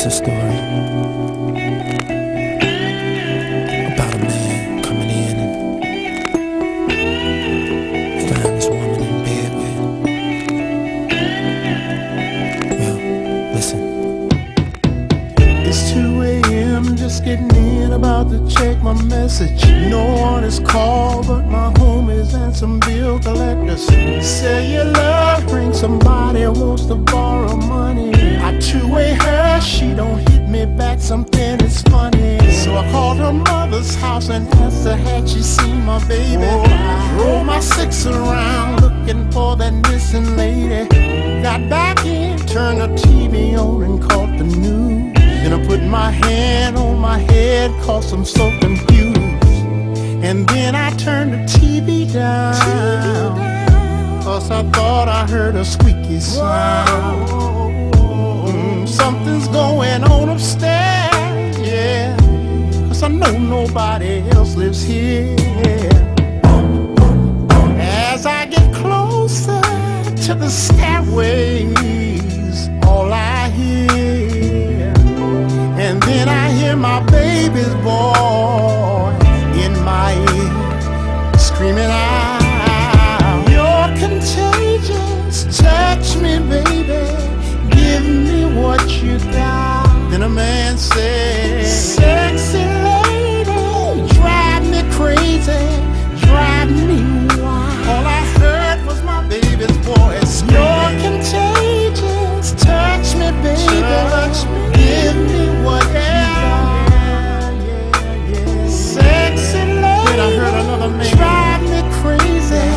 Here's a story message. No one is called, but my homies and some bill collectors. Say your love ring, somebody wants to borrow money. I two-way her, she don't hit me back, something is funny. So I called her mother's house and asked her had she seen my baby. Roll my six around looking for that missing lady. Got back in, turned the TV on and caught the news. Then I put my hand on my head, cause I'm so confused. And then I turned the TV down, cause I thought I heard a squeaky sound. Mm, something's going on upstairs, yeah, cause I know nobody else lives here. As I get closer to the stairways, all I Then a man said, Sexy lady, drive me crazy, drive me wild. All I heard was my baby's voice. You're contagious, touch me, baby, touch me. give me what you got. Sexy lady, then I heard another man, drive me crazy,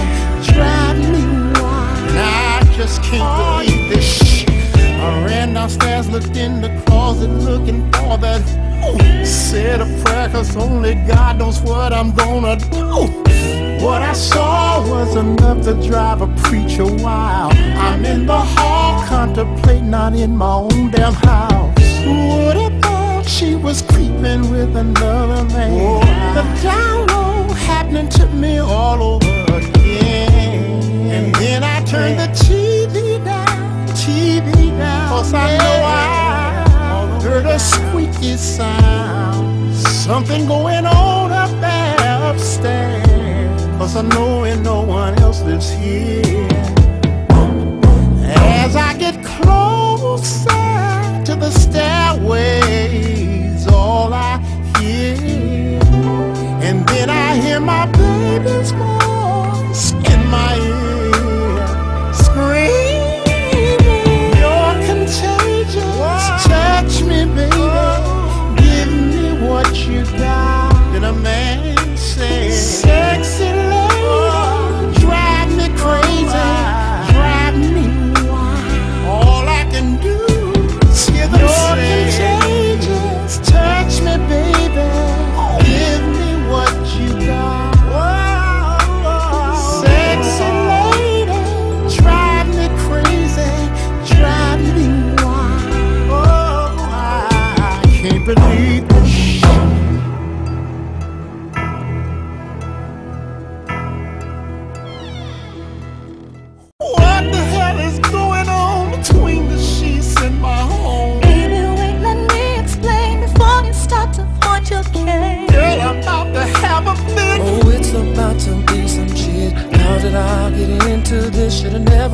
drive me wild. And I just can't believe this shit. I ran downstairs, looked in the closet, looking for that. Said a prayer, cause only God knows what I'm gonna do. What I saw was enough to drive a preacher wild. I'm in the hall, contemplating, not in my own damn house. Have thought she was creeping with another man. A squeaky sound. Something going on up there upstairs. Cause I know and no one else lives here. As I get closer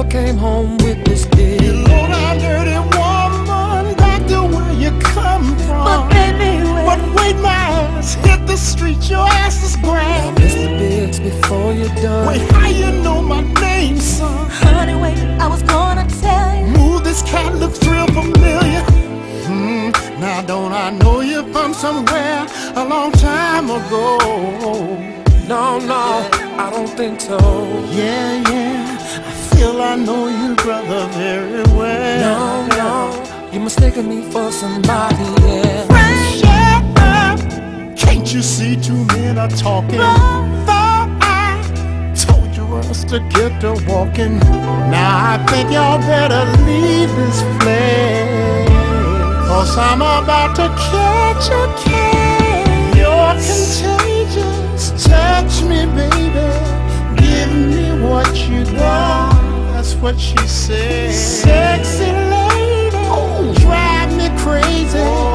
came home with this You bitch. low down dirty woman, back to where you come from. But baby, wait. But wait. wait, my ass hit the street, your ass is Now. Mr. Biggs, before you're done. Wait, how you know my name, son? Honey, wait, I was gonna tell you. Move, this cat looks real familiar. Hmm, now don't I know you from somewhere a long time ago? No, no, I don't think so. Yeah, yeah, I feel I know you, brother, very well. No, no, you're mistaking me for somebody else. Shut up! Can't you see two men are talking? Thought I told you us to get to walking. Now I think y'all better leave this place. Cause I'm about to catch a case. You're contagious. Touch me, baby. What she said. Sexy lady. Oh. Drive me crazy.